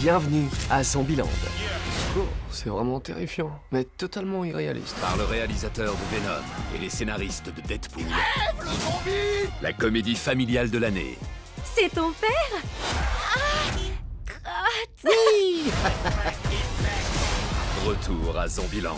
Bienvenue à Zombieland. Oh, c'est vraiment terrifiant, mais totalement irréaliste. Par le réalisateur de Venom et les scénaristes de Deadpool. Lève le zombie La comédie familiale de l'année. C'est ton père? Ah Crotte Retour à Zombieland.